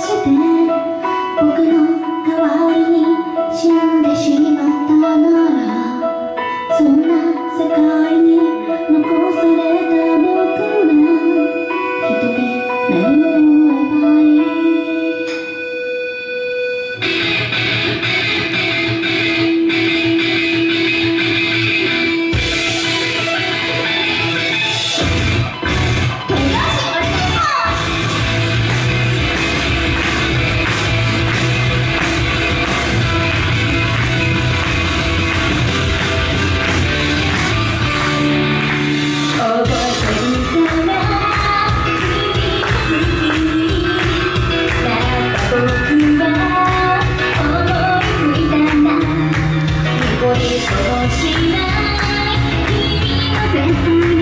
I'm sorry. 君の全部